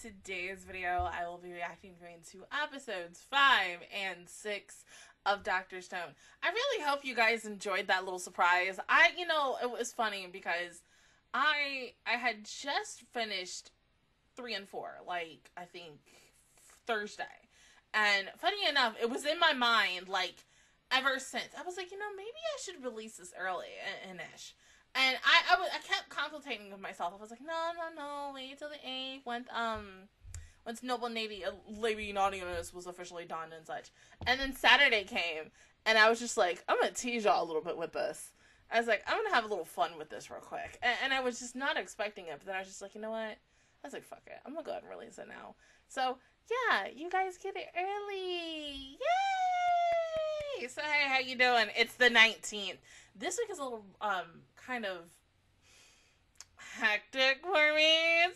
today's video, I will be reacting to episodes 5 and 6 of Doctor Stone. I really hope you guys enjoyed that little surprise. I, you know, it was funny because I I had just finished 3 and 4, like, I think Thursday. And funny enough, it was in my mind, like, ever since. I was like, you know, maybe I should release this early in ish. And I, I, kept consultating with myself. I was like, no, no, no, wait till the eighth. When um, once Noble Navy, uh, Lady Naughtiness was officially done and such. And then Saturday came, and I was just like, I'm gonna tease y'all a little bit with this. I was like, I'm gonna have a little fun with this real quick, and, and I was just not expecting it. But then I was just like, you know what? I was like, fuck it, I'm gonna go ahead and release it now. So yeah, you guys get it early. Yay! So hey, how you doing? It's the 19th. This week is a little um kind of hectic for me.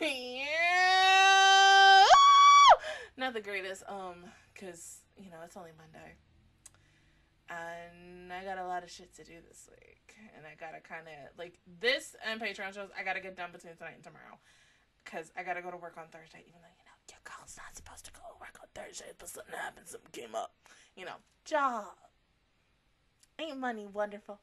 Yeah. Not the greatest, um, cause you know it's only Monday, and I got a lot of shit to do this week, and I gotta kind of like this and Patreon shows. I gotta get done between tonight and tomorrow, cause I gotta go to work on Thursday, even though you know your girl's not supposed to go to work on Thursday, but something happened, something came up, you know, job. Ain't money wonderful?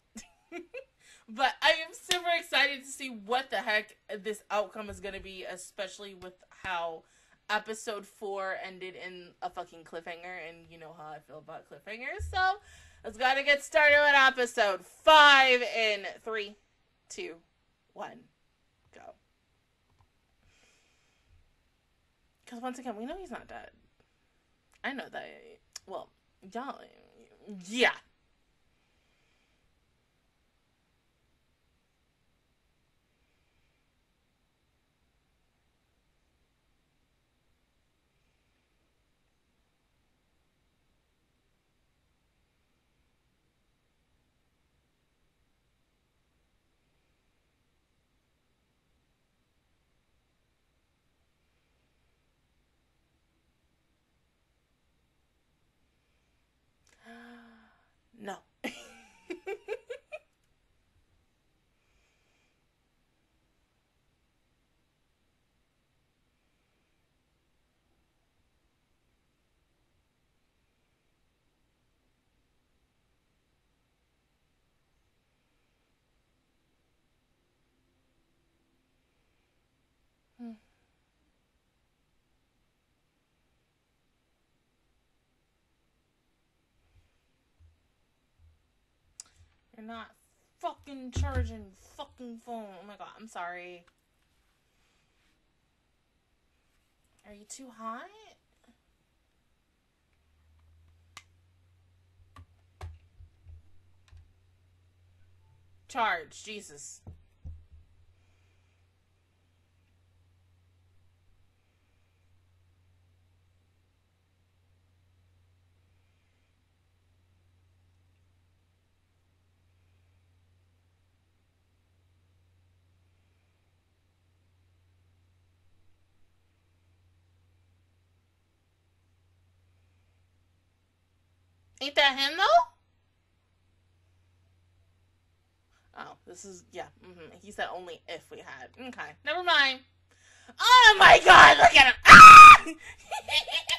but I am super excited to see what the heck this outcome is going to be, especially with how episode four ended in a fucking cliffhanger, and you know how I feel about cliffhangers. So let's gotta get started with episode five in three, two, one, go. Because once again, we know he's not dead. I know that. Well, y'all, yeah. No. hmm. You're not fucking charging fucking phone. Oh my god, I'm sorry. Are you too hot? Charge, Jesus. Ain't that him though? Oh, this is yeah. Mm-hmm. He said only if we had. Okay, never mind. Oh my god! Look at him. Ah!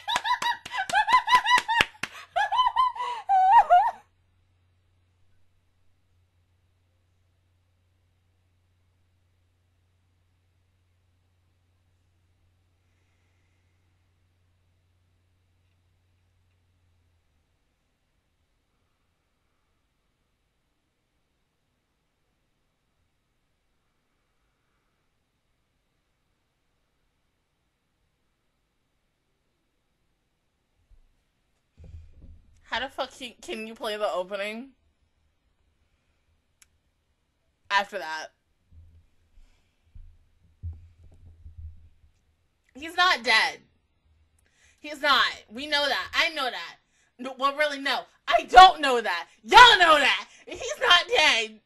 How the fuck can, you play the opening? After that. He's not dead. He's not. We know that. I know that. No, well, really, no. I don't know that. Y'all know that. He's not dead.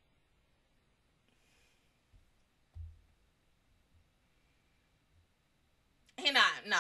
He not. No.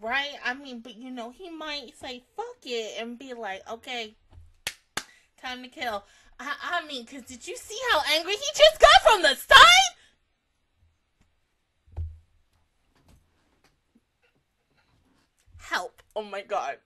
Right? I mean, but you know, he might say fuck it and be like, okay, time to kill. I, I mean, because did you see how angry he just got from the side? Help. Oh my god.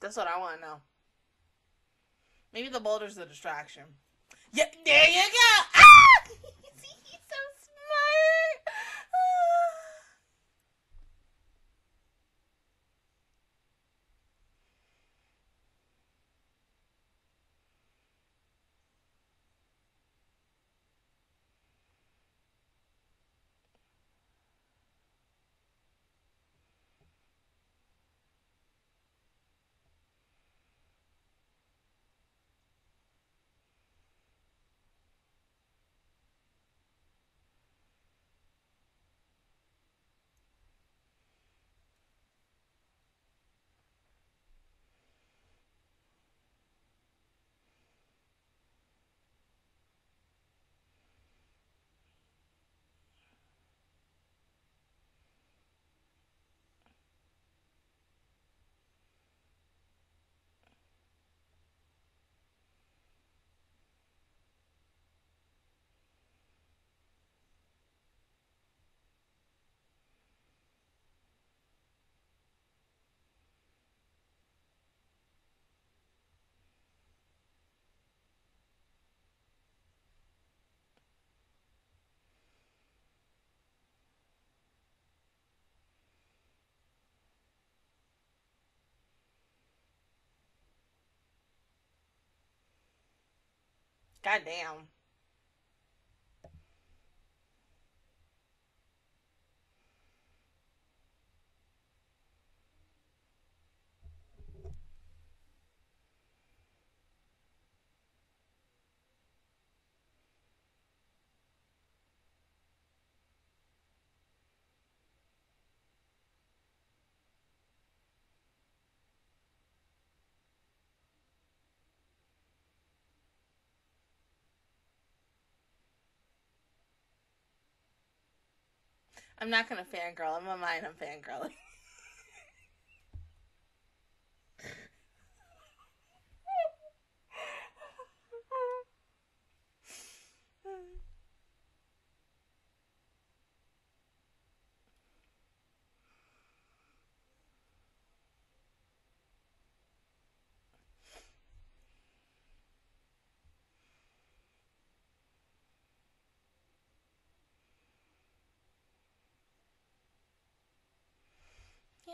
That's what I want to know. Maybe the boulder's a distraction. Yeah, there you go. Ah! He's so smart. God I'm not gonna fangirl. In my mind, I'm fangirling.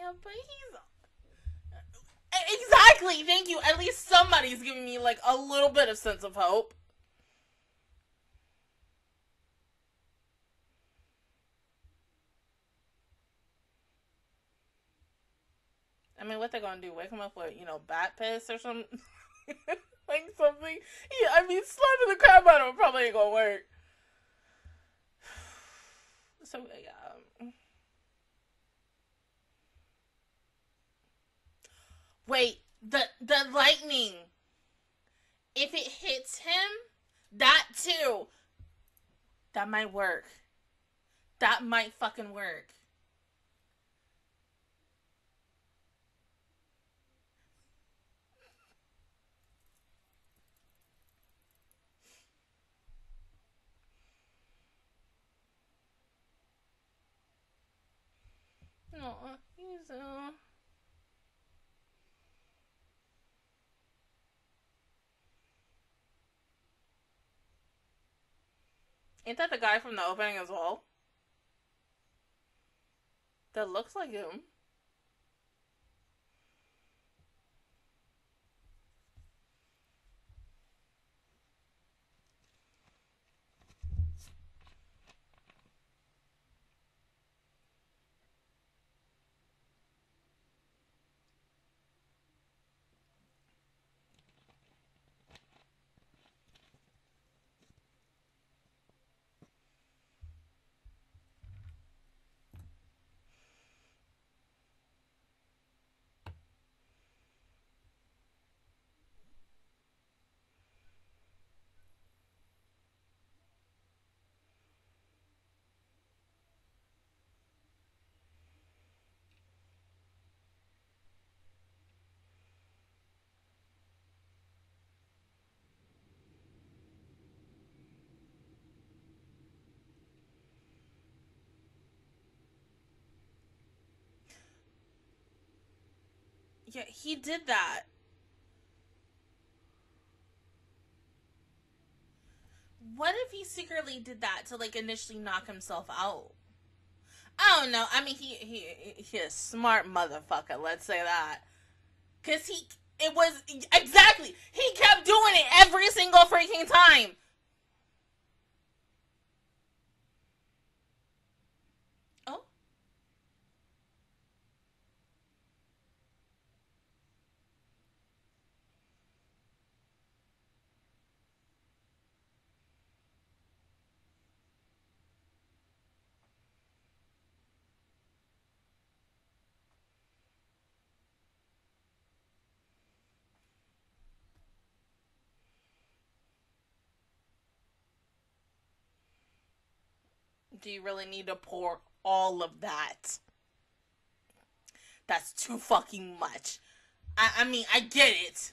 Yeah, but he's exactly. Thank you. At least somebody's giving me like a little bit of sense of hope. I mean, what they gonna do? Wake him up with you know bat piss or something, like something? Yeah, I mean, slapping the crap out of him probably ain't gonna work. So yeah. Um, Wait, the the lightning. If it hits him, that too. That might work. That might fucking work. No, he's uh Ain't that the guy from the opening as well? That looks like him. Yeah, he did that. What if he secretly did that to like initially knock himself out? I don't know. I mean, he he he a smart motherfucker. Let's say that, cause he it was exactly he kept doing it every single freaking time. Do you really need to pour all of that? That's too fucking much. I, I mean, I get it.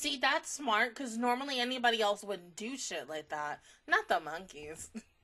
See, that's smart because normally anybody else wouldn't do shit like that. Not the monkeys.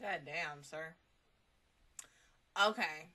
God damn, sir. Okay.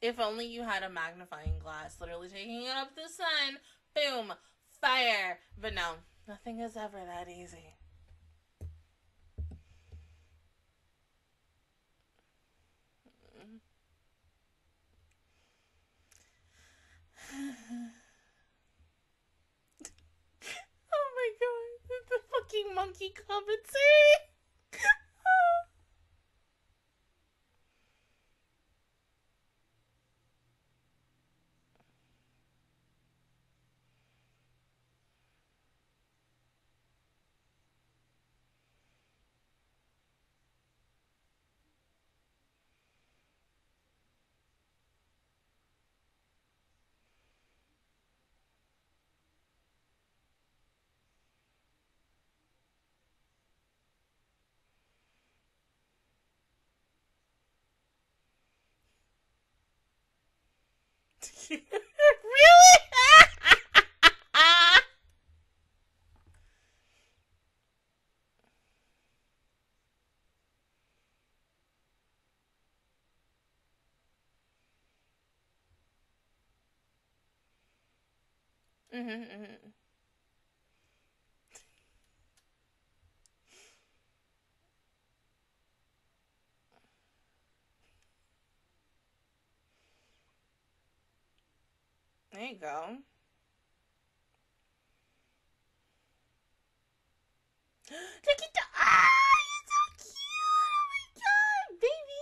If only you had a magnifying glass, literally taking it up the sun, boom, fire. But no, nothing is ever that easy. oh my god, the fucking monkey commentary. really? mm-hmm, mm-hmm. There you go at the ah, you're so cute. Oh my god, baby.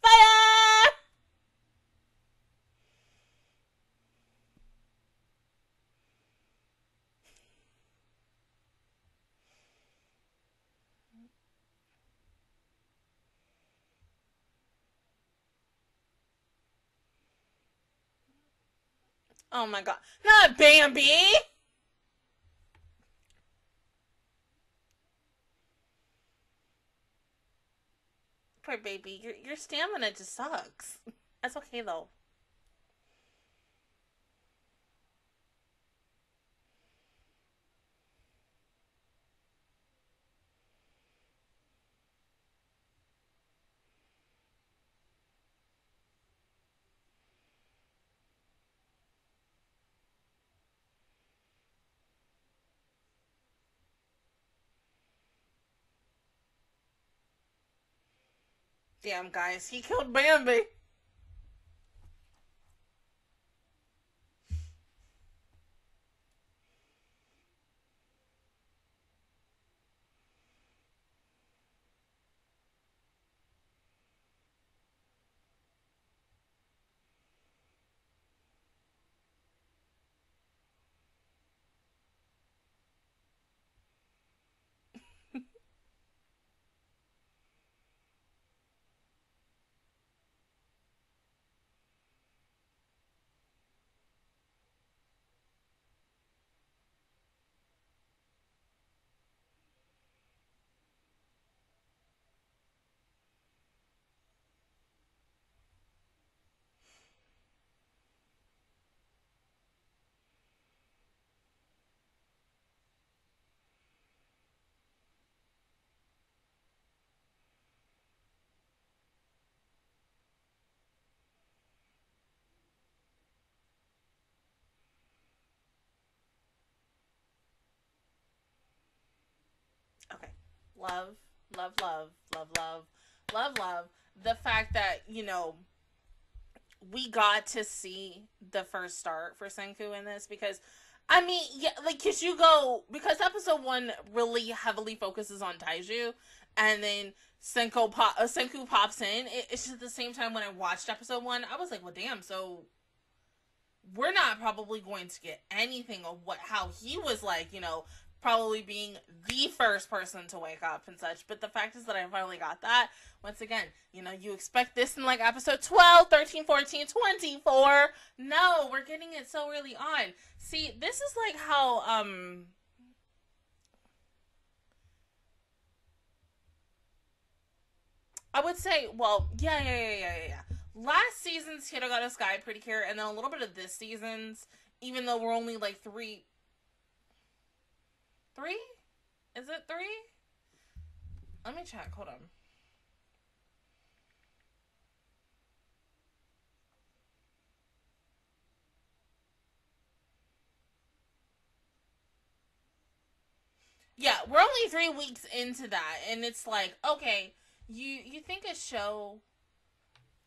Fire! Oh my god. Not Bambi! Poor baby. Your your stamina just sucks. That's okay though. Damn, guys, he killed Bambi. Okay. Love, love, love, love, love, love, love. The fact that, you know, we got to see the first start for Senku in this because I mean, yeah, like, cause you go because episode one really heavily focuses on Taiju, and then Senku pop, uh, Senku pops in. It, it's just at the same time when I watched episode one, I was like, well, damn. So we're not probably going to get anything of what how he was like, you know, probably being the first person to wake up and such. But the fact is that I finally got that. Once again, you know, you expect this in like episode 12, 13, 14, 24. No, we're getting it so early on. See, this is like how, um, I would say, well, yeah, yeah, yeah, yeah, yeah. Last season's Hirogaru Sky Pretty Cure, and then a little bit of this season's, even though we're only like three Three? Is it three? Let me check. Hold on. Yeah, we're only three weeks into that, and it's like, okay, you you think a show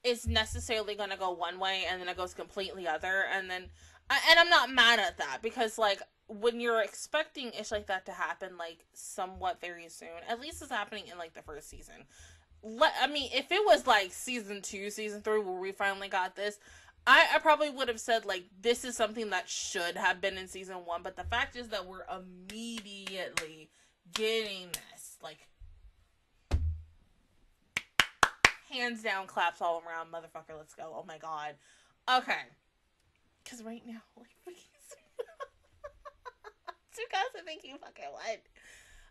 is necessarily gonna go one way, and then it goes completely other, and then, and I'm not mad at that because like when you're expecting ish like that to happen like somewhat very soon, at least it's happening in like the first season. Let I mean, if it was like season two, season three, where we finally got this, I, I probably would have said like this is something that should have been in season one. But the fact is that we're immediately getting this like hands down claps all around motherfucker let's go oh my god okay because right now like Tsukasa think you fucking what?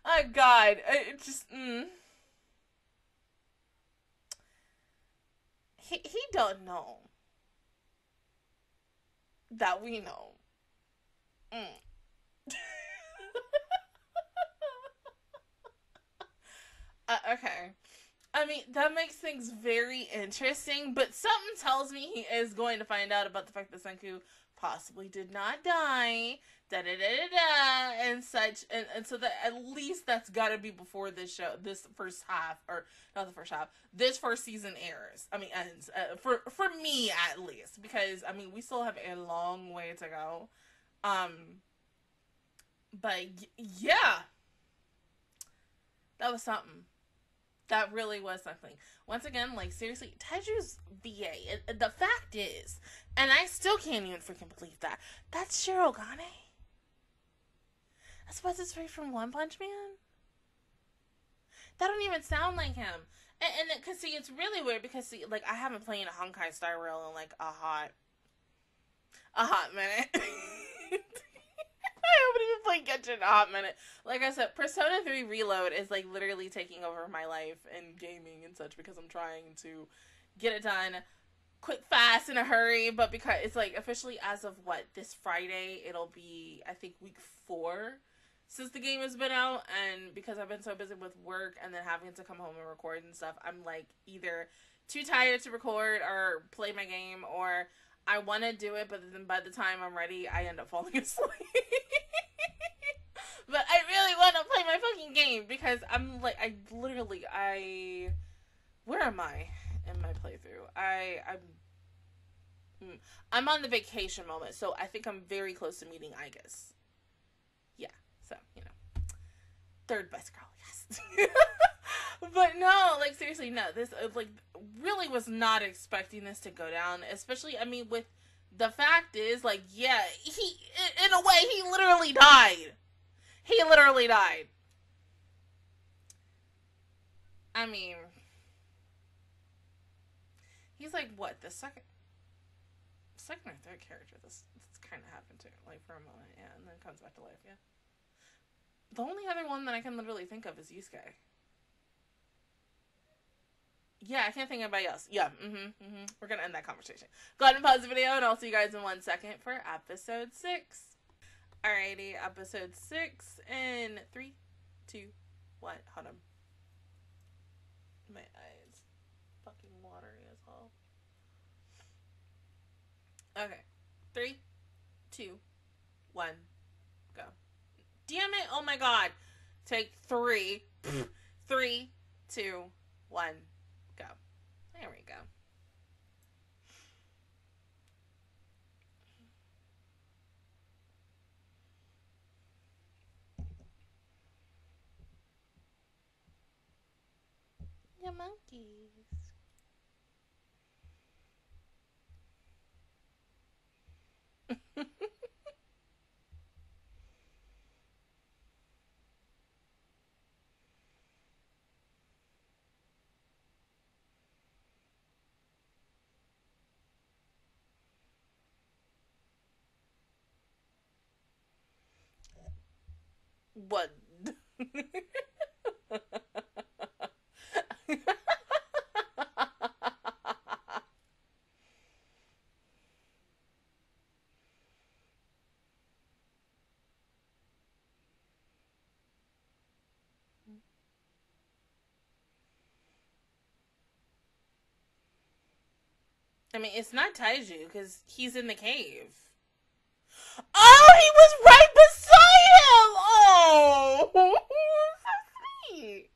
Oh god, it just mm. He he don't know that we know. Mm. uh, okay. I mean, that makes things very interesting, but something tells me he is going to find out about the fact that Senku possibly did not die, da da da da da, and such, and, and so that at least that's got to be before this show, this first half, or not the first half, this first season airs. I mean, ends uh, for for me at least, because I mean we still have a long way to go. Um, but yeah, that was something. That really was something. Once again, like seriously, Taiju's VA. the fact is, and I still can't even freaking believe that. That's Shirogane. That's what's his face from One Punch Man. That don't even sound like him. And, and cause see, it's really weird because see, like I haven't played a Honkai Star Rail in like a hot, a hot minute. I haven't even played Genshin in a hot minute. Like I said, Persona 3 Reload is like literally taking over my life and gaming and such because I'm trying to get it done quick, fast, in a hurry. But because it's like officially as of what this Friday, it'll be I think week four since the game has been out, and because I've been so busy with work and then having to come home and record and stuff, I'm like either too tired to record or play my game, or I want to do it, but then by the time I'm ready, I end up falling asleep. but I really want to play my fucking game because I'm like, I literally, I, where am I in my playthrough? I, I'm. Hmm, I'm on the vacation moment, so I think I'm very close to meeting Aigis. Yeah, so, you know. Third best girl, yes. but no, like seriously, no. This uh, like really was not expecting this to go down. Especially, I mean, with the fact is, like, yeah, he in a way he literally died. He literally died. I mean, he's like what the second, second or third character this this kind of happened to, like for a moment, yeah, and then comes back to life, yeah. The only other one that I can literally think of is Yusuke. Yeah, I can't think of anybody else. Yeah, mm-hmm, mm-hmm. We're gonna end that conversation. Go ahead and pause the video, and I'll see you guys in one second for episode six. Alrighty, episode six in three, two, one. Hold on. My eyes, fucking watery as hell. Okay, three, two, one, go. Damn it! Oh my god. Take three, three, two, one. There we go. The monkeys. What? I mean, it's not Taiju because he's in the cave. Oh, he was right beside him. Oh, so sweet.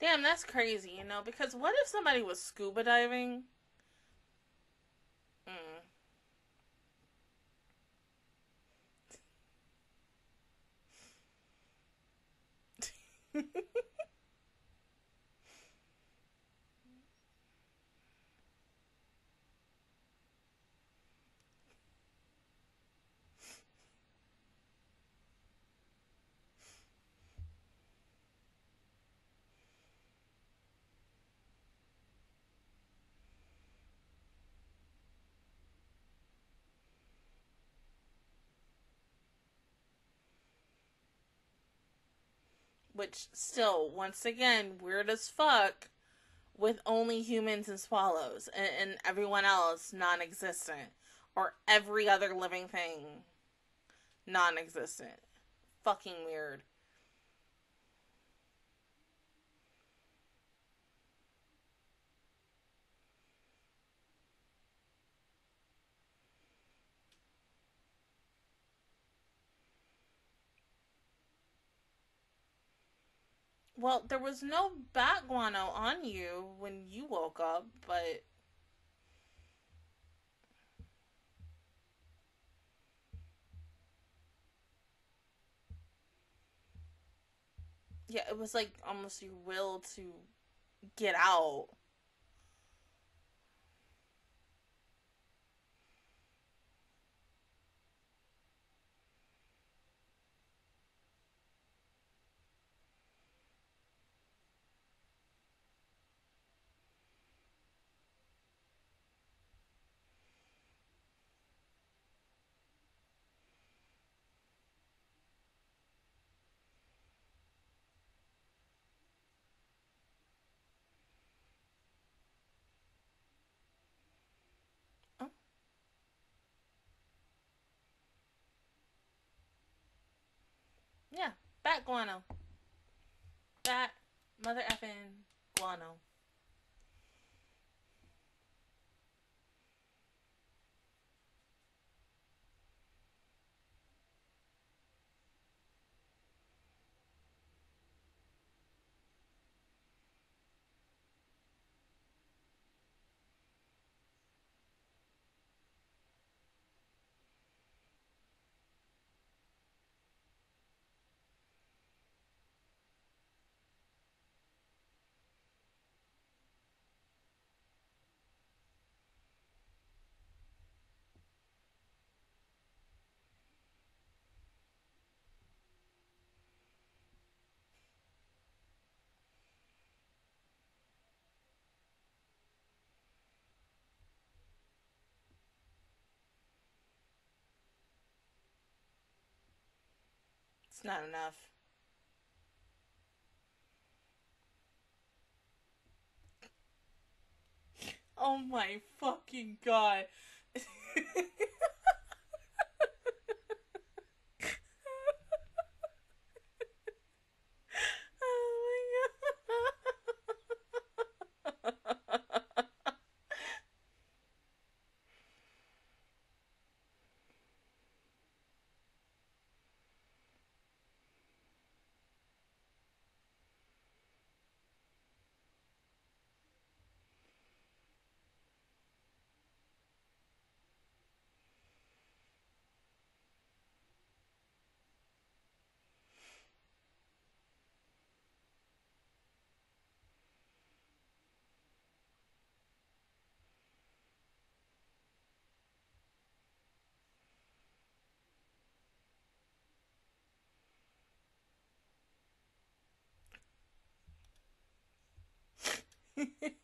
Damn, that's crazy, you know, because what if somebody was scuba diving? Mm. Which still, once again, weird as fuck, with only humans and swallows, and, and everyone else non existent, or every other living thing non existent. Fucking weird. Well, there was no bat guano on you when you woke up, but. Yeah, it was like almost your will to get out. Bat guano. That mother effing guano. It's not enough. Oh my fucking god. oh my god.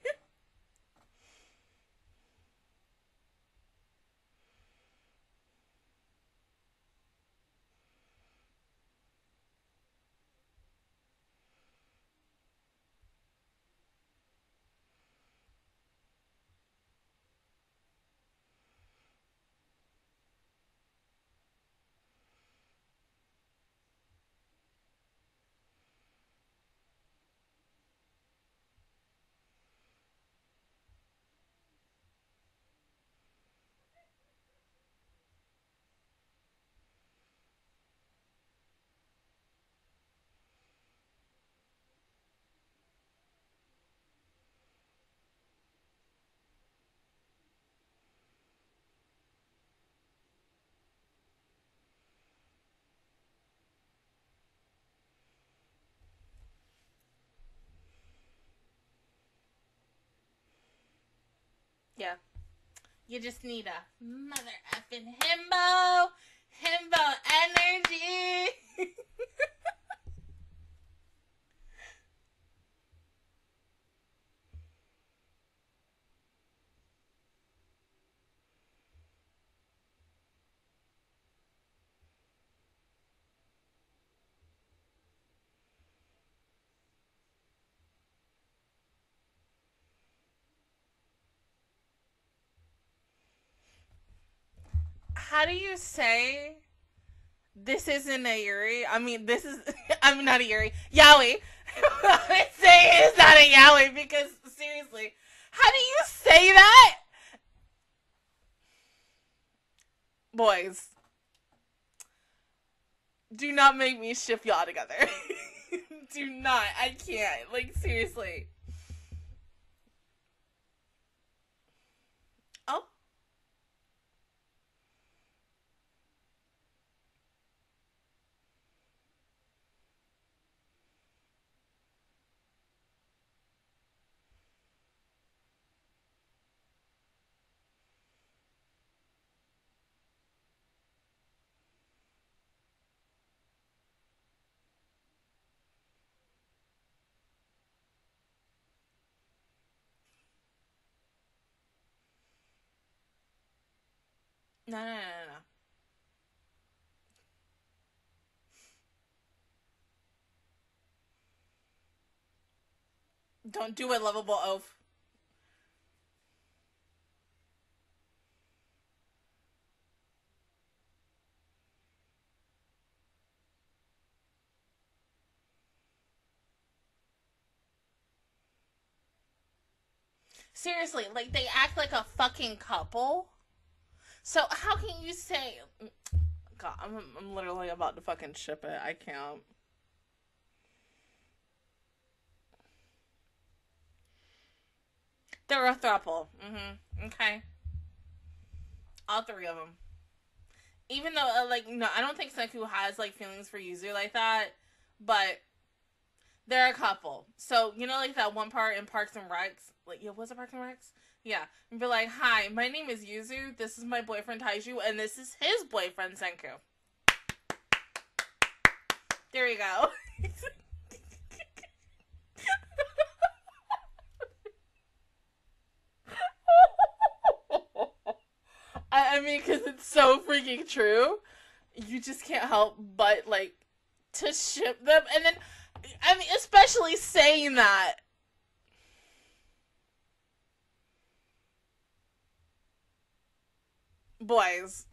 Yeah. You just need a mother effing himbo. Himbo energy. How do you say this isn't a Yuri? I mean, this is. I'm not a Yuri. Yowie. I say it's not a Yowie because seriously, how do you say that? Boys, do not make me ship y'all together. do not. I can't. Like seriously. Oh. No, no, no, no, no. Don't do a lovable oaf. Seriously, like they act like a fucking couple. So how can you say? God, I'm I'm literally about to fucking ship it. I can't. They're a throuple. Mm-hmm. Okay. All three of them. Even though, uh, like, no, I don't think Senku has like feelings for Yuzu like that, but they're a couple. So you know, like that one part in Parks and Recs, like, yeah, was it Parks and Recs? Yeah, and be like, "Hi, my name is Yuzu. This is my boyfriend Taiju, and this is his boyfriend Senku." There you go. I, I mean, because it's so freaking true. You just can't help but like to ship them, and then I mean, especially saying that. Boys.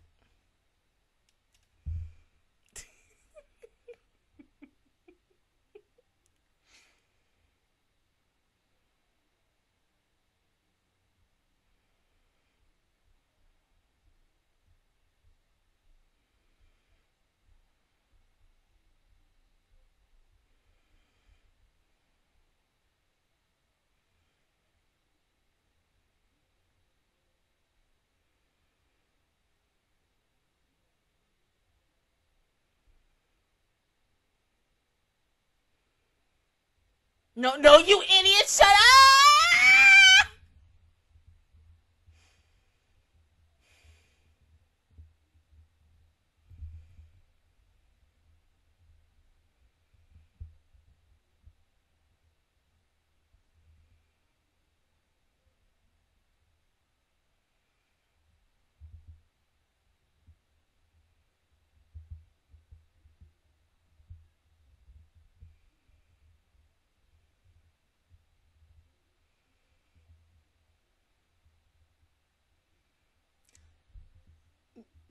No, no, you idiot! Shut up!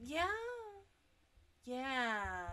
Yeah. Yeah.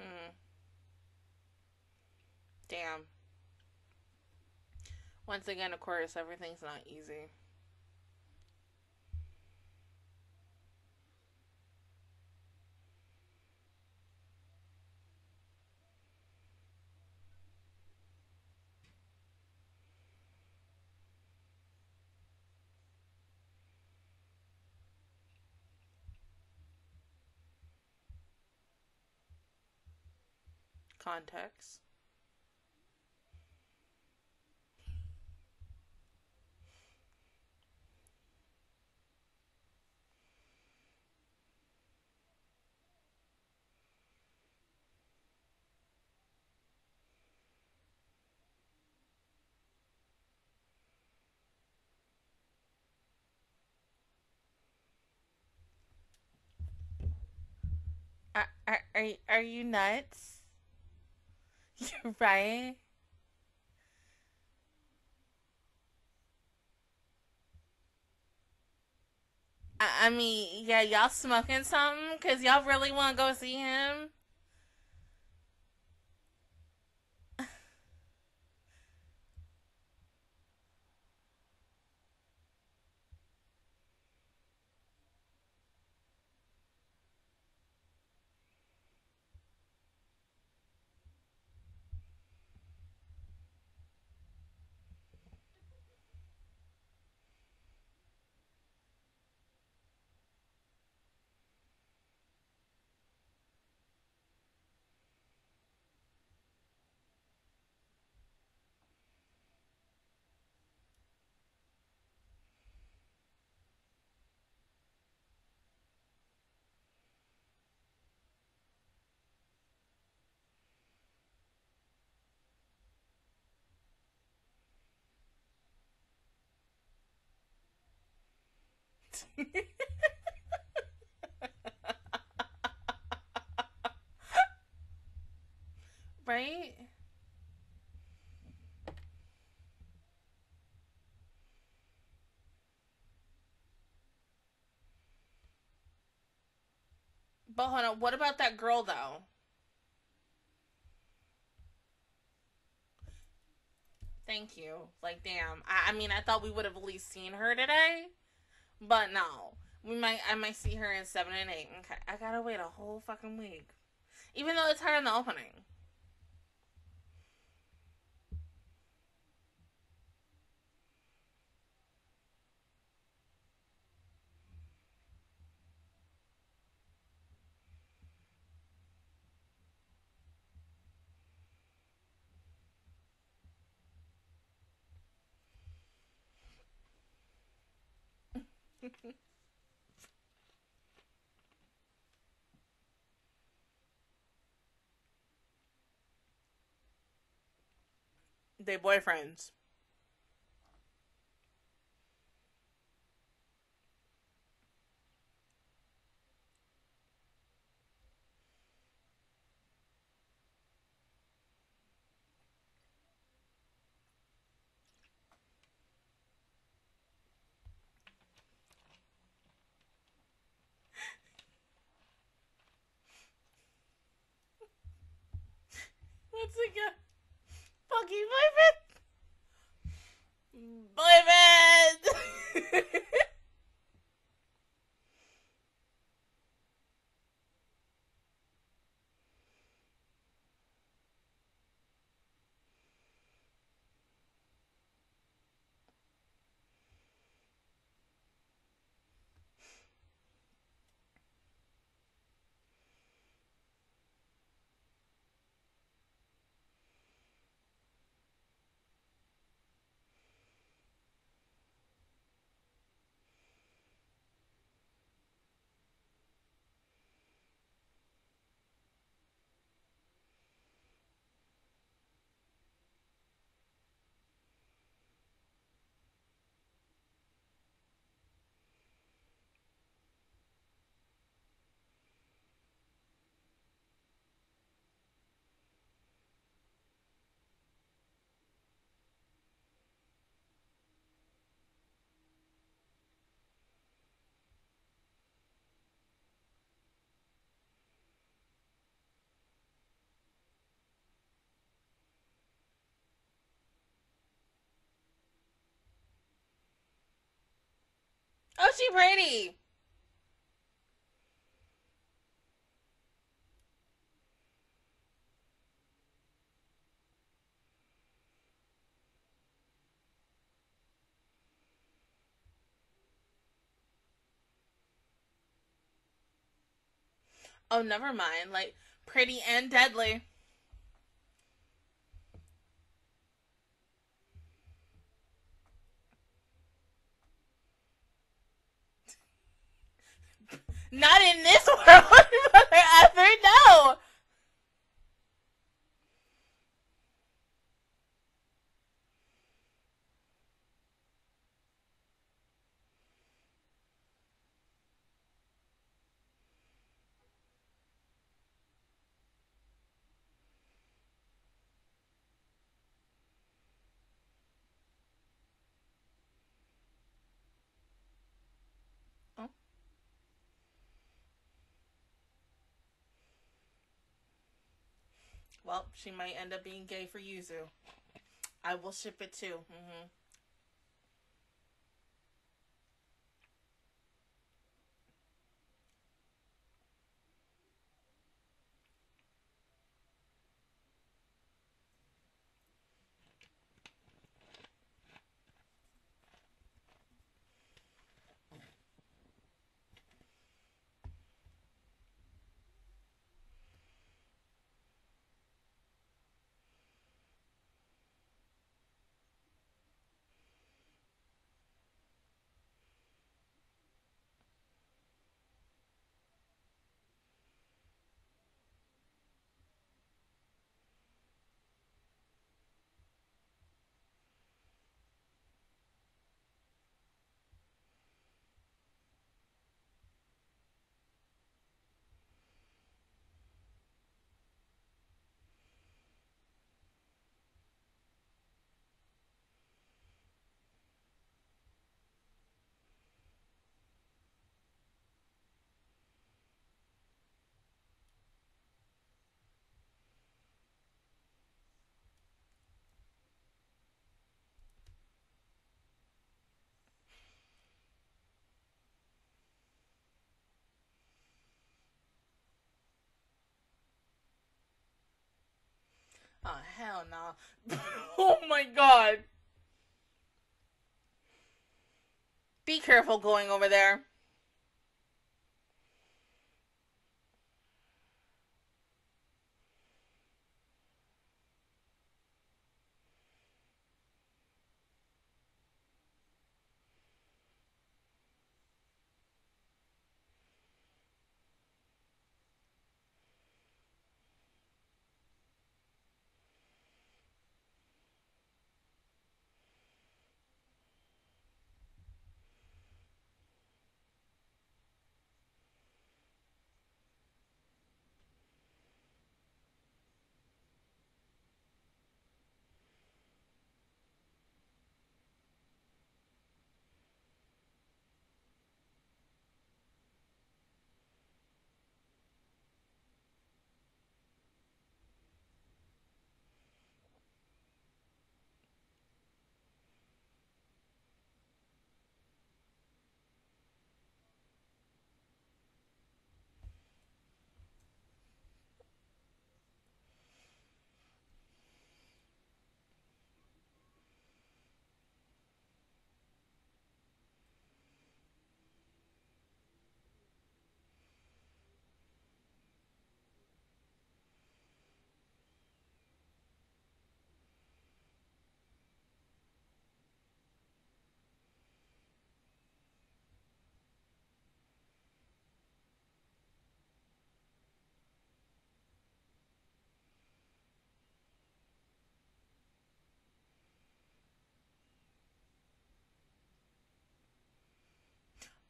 Mm. Damn. Once again, of course, everything's not easy. Context. Are are are you nuts? You're right. I, mean, yeah, y'all smoking something? Cause y'all really want to go see him? right? But hold on, what about that girl though? Thank you. Like, damn. I, I mean, I thought we would have at least seen her today, but no. We might. I might see her in seven and eight. Okay, I gotta wait a whole fucking week, even though it's her in the opening. They boyfriends. Once again, Funky boyfriend, boyfriend. Oh, she pretty. Oh, never mind. Like pretty and deadly. Not in this world, mother ever. No. Well, she might end up being gay for Yuzu. I will ship it too. Mm-hmm. Oh, hell no. oh my god. Be careful going over there.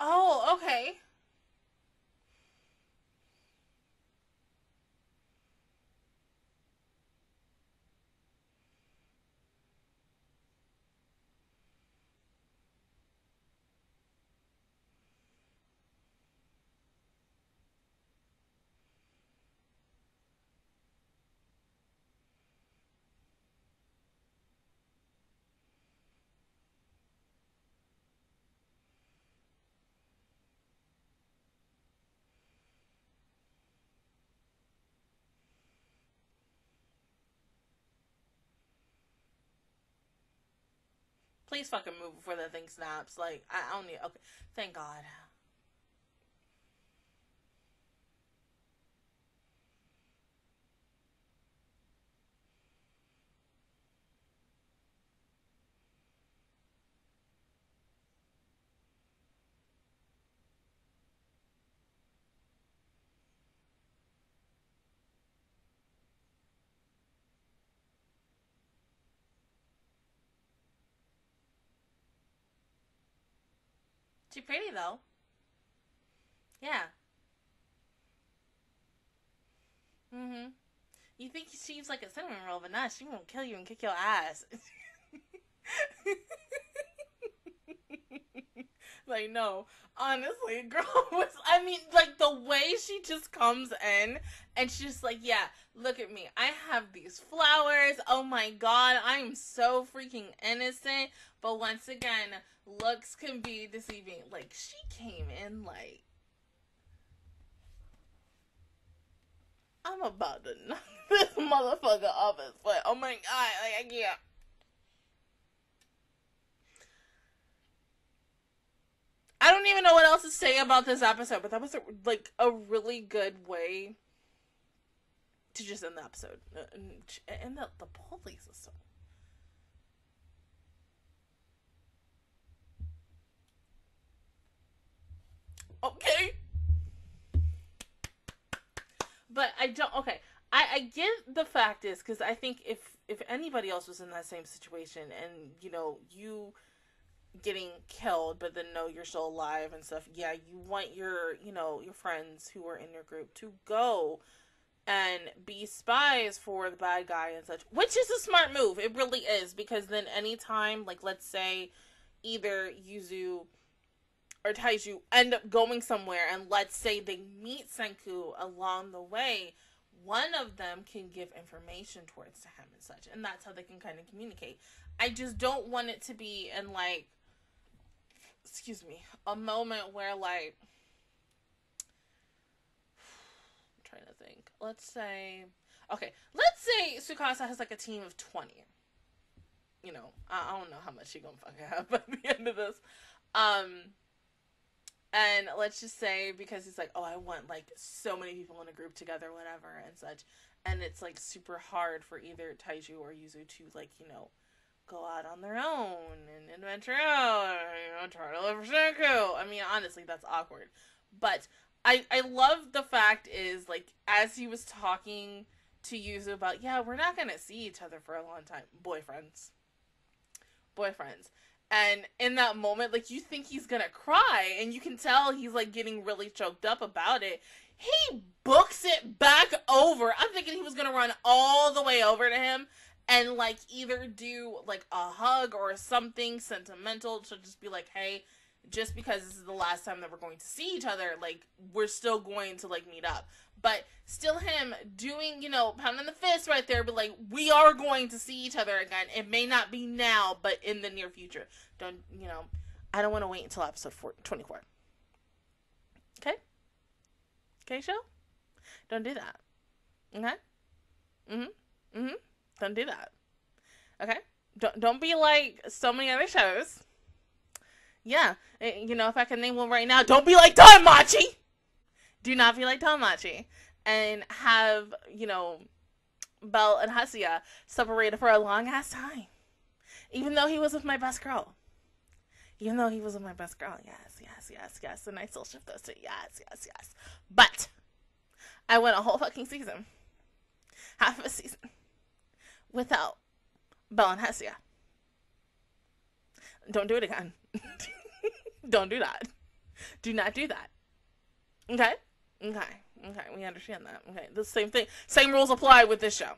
Oh, okay. Please fucking move before that thing snaps. Like, I, I don't need. Okay. Thank God. She pretty though. Yeah. Mm-hmm. You think she's like a cinnamon roll, but not. She won't kill you and kick your ass. like, no, honestly, girl was, I mean, like, the way she just comes in and she's just like, yeah, look at me. I have these flowers. Oh my god, I'm so freaking innocent. But once again, looks can be deceiving. Like, she came in like, I'm about to knock this motherfucker off his foot. Oh my god, like, I can't. I don't even know what else to say about this episode, but that was a, like a really good way to just end the episode. Uh, and the, the police so. Okay. But I don't. Okay, I I get the fact is because I think if if anybody else was in that same situation and you know you getting killed but then know you're still alive and stuff yeah you want your you know your friends who are in your group to go and be spies for the bad guy and such which is a smart move. It really is because then anytime like let's say either yuzu or taiju end up going somewhere and let's say they meet senku along the way one of them can give information towards to him and such and that's how they can kind of communicate. I just don't want it to be in like excuse me, a moment where like I'm trying to think. Let's say okay, let's say Tsukasa has like a team of 20. You know, I, I don't know how much she gonna fucking have by the end of this. Um and let's just say because he's like, oh, I want like so many people in a group together, whatever, and such. And it's like super hard for either Taiju or Yuzu to like, you know, go out on their own and adventure out, you know, try to live for Senku. I mean, honestly, that's awkward. But I I love the fact is like as he was talking to Yuzu about, yeah, we're not gonna see each other for a long time, boyfriends, boyfriends. And in that moment, like you think he's gonna cry, and you can tell he's like getting really choked up about it. He books it back over. I'm thinking he was gonna run all the way over to him and like either do like a hug or something sentimental to just be like, hey, just because this is the last time that we're going to see each other, like we're still going to like meet up. But still him doing, you know, pounding the fist right there, but like we are going to see each other again. It may not be now, but in the near future. Don't you know, I don't want to wait until episode 4, 24. Okay? Okay, show? Don't do that. Okay? Mm-hmm. Mm-hmm. Don't do that. Okay? Don't don't be like so many other shows. Yeah, eh, you know if I can name one right now, don't be like DanMachi. Do not be like DanMachi and have you know Bell and Hestia separated for a long ass time, even though he was with my best girl. Even though he was with my best girl, yes, yes, yes, yes, and I still shift those two, yes, yes, yes. But I went a whole fucking season, half a season without Bell and Hestia. Don't do it again. Don't do that. Do not do that. Okay? Okay. Okay. We understand that. Okay. The same thing. Same rules apply with this show.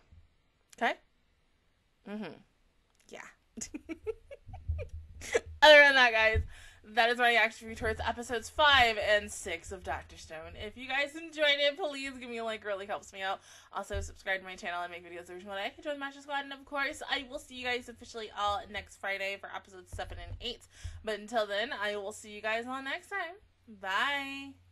Okay? Mm-hmm. Yeah. Other than that, guys, that is my reaction review towards episodes 5 and 6 of Dr. Stone. If you guys enjoyed it, please give me a like, it really helps me out. Also, subscribe to my channel and make videos every single day. I can join the Master Squad, and of course, I will see you guys officially all next Friday for episodes 7 and 8. But until then, I will see you guys all next time. Bye!